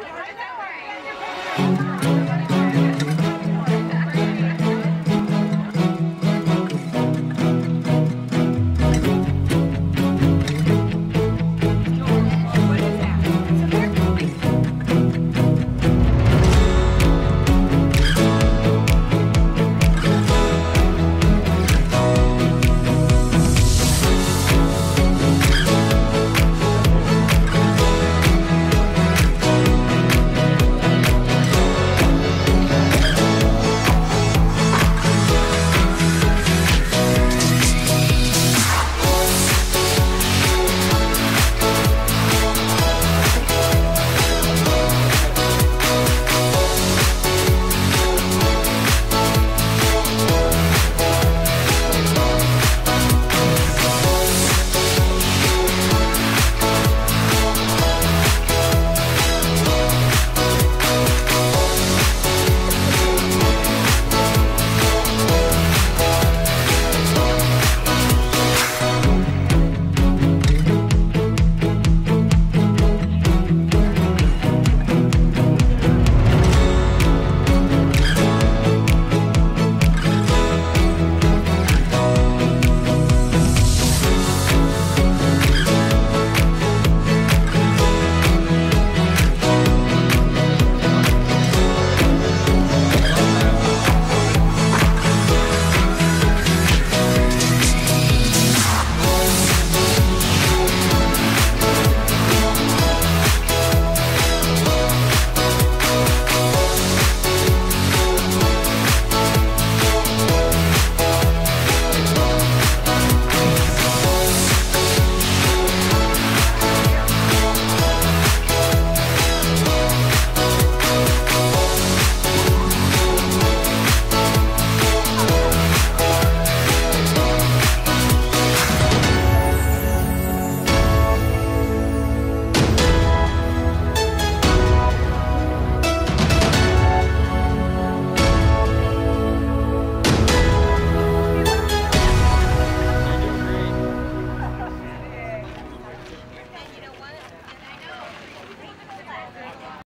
Right now,